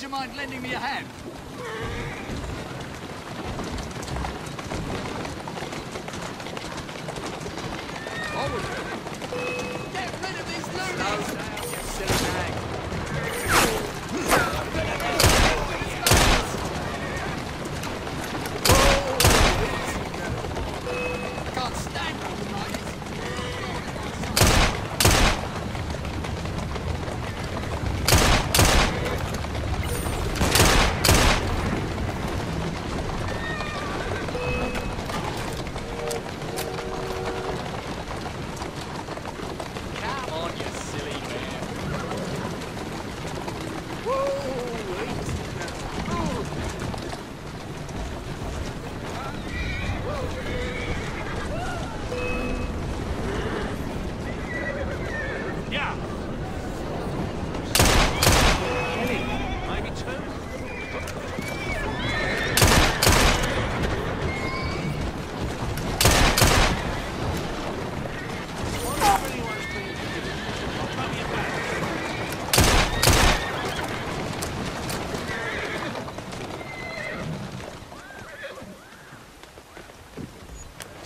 Would you mind lending me a hand? Get rid of these loonies! you silly nag.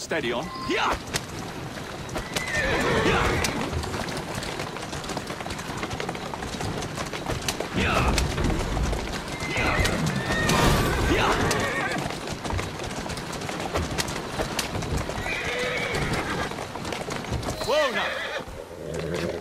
Steady on. Yeah! Whoa, no.